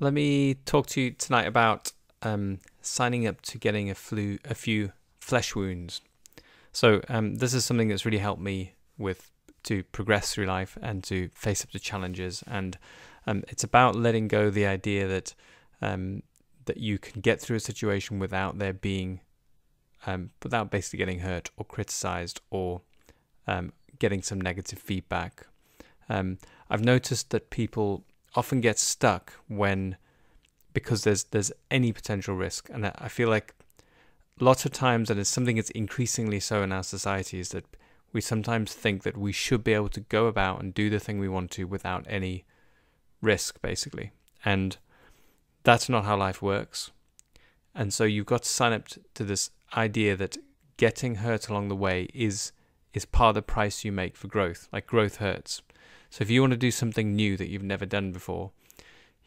let me talk to you tonight about um, signing up to getting a flu, a few flesh wounds. So um, this is something that's really helped me with to progress through life and to face up to challenges. And um, it's about letting go the idea that um, that you can get through a situation without there being um, without basically getting hurt or criticized or um, getting some negative feedback. I've noticed that people often get stuck when because there's there's any potential risk, and I feel like lots of times, and it's something that's increasingly so in our society, is that we sometimes think that we should be able to go about and do the thing we want to without any risk, basically, and that's not how life works. And so you've got to sign up to this idea that getting hurt along the way is is part of the price you make for growth. Like growth hurts. So if you want to do something new that you've never done before,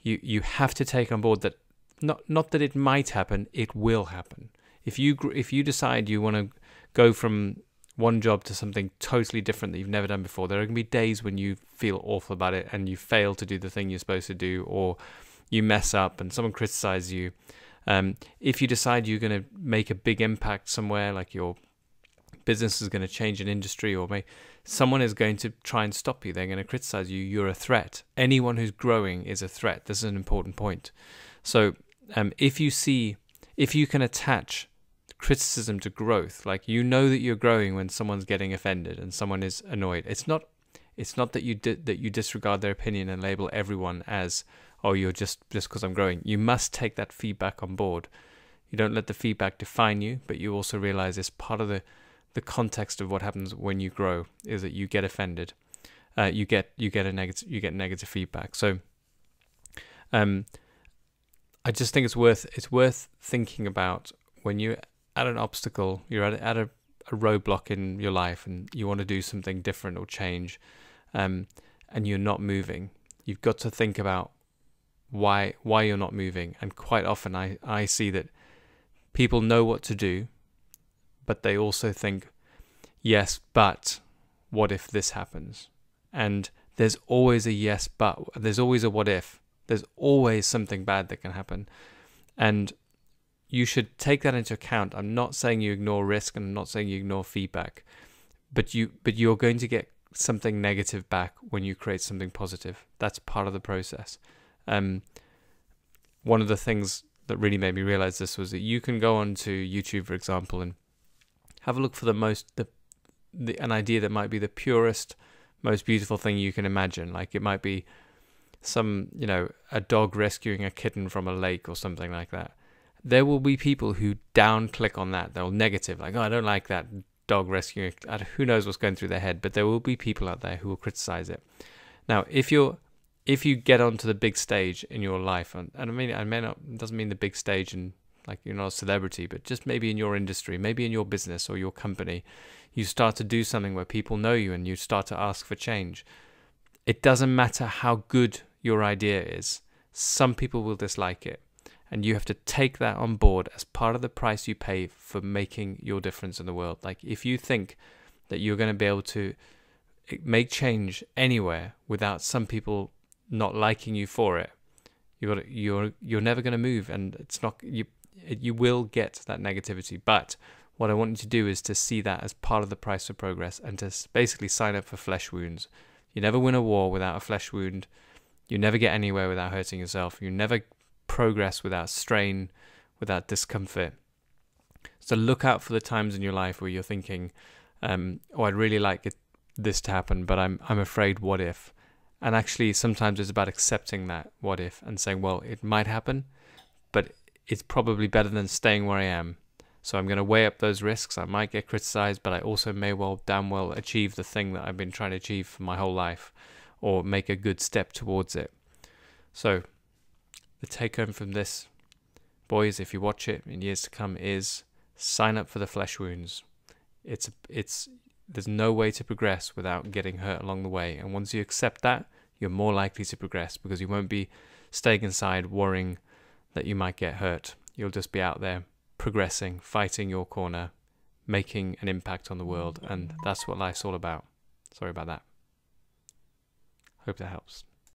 you you have to take on board that not not that it might happen, it will happen. If you if you decide you want to go from one job to something totally different that you've never done before, there are going to be days when you feel awful about it and you fail to do the thing you're supposed to do, or you mess up and someone criticizes you. Um, if you decide you're going to make a big impact somewhere, like your business is going to change an industry, or may, someone is going to try and stop you, they're going to criticize you, you're a threat. Anyone who's growing is a threat. This is an important point. So, um, if you see, if you can attach criticism to growth, like you know that you're growing when someone's getting offended and someone is annoyed, it's not. It's not that you that you disregard their opinion and label everyone as oh, you're just just because I'm growing. You must take that feedback on board. You don't let the feedback define you, but you also realize it's part of the the context of what happens when you grow is that you get offended. Uh, you get you get a negative you get negative feedback. So, um, I just think it's worth it's worth thinking about when you're at an obstacle, you're at, at a, a roadblock in your life, and you want to do something different or change, um, and you're not moving. You've got to think about why why you're not moving. And quite often I, I see that people know what to do, but they also think, yes, but what if this happens? And there's always a yes, but there's always a what if. There's always something bad that can happen. And you should take that into account. I'm not saying you ignore risk and I'm not saying you ignore feedback, but you but you're going to get something negative back when you create something positive. That's part of the process. Um, one of the things that really made me realize this was that you can go onto YouTube, for example, and have a look for the most the, the an idea that might be the purest, most beautiful thing you can imagine. Like it might be some you know a dog rescuing a kitten from a lake or something like that. There will be people who down click on that. They'll negative, like oh I don't like that dog rescuing. Who knows what's going through their head? But there will be people out there who will criticize it. Now, if you're if you get onto the big stage in your life, and, and I mean, I may not, doesn't mean the big stage and like you're not a celebrity, but just maybe in your industry, maybe in your business or your company, you start to do something where people know you and you start to ask for change. It doesn't matter how good your idea is, some people will dislike it. And you have to take that on board as part of the price you pay for making your difference in the world. Like, if you think that you're going to be able to eh, make change anywhere without some people not liking you for it, you got you're you're never going to move, and it's not you. You will get that negativity, but what I want you to do is to see that as part of the price for progress, and to basically sign up for flesh wounds. You never win a war without a flesh wound. You never get anywhere without hurting yourself. You never progress without strain, without discomfort. So look out for the times in your life where you're thinking, um, "Oh, I'd really like it, this to happen, but I'm I'm afraid. What if?" And actually, sometimes it's about accepting that what if and saying, well, it might happen, but it's probably better than staying where I am. So I'm going to weigh up those risks. I might get criticized, but I also may well, damn well, achieve the thing that I've been trying to achieve for my whole life or make a good step towards it. So the take home from this, boys, if you watch it in years to come, is sign up for the flesh wounds. It's it's there's no way to progress without getting hurt along the way. And once you accept that, you're more likely to progress because you won't be staying inside worrying that you might get hurt. You'll just be out there progressing, fighting your corner, making an impact on the world. And that's what life's all about. Sorry about that. Hope that helps.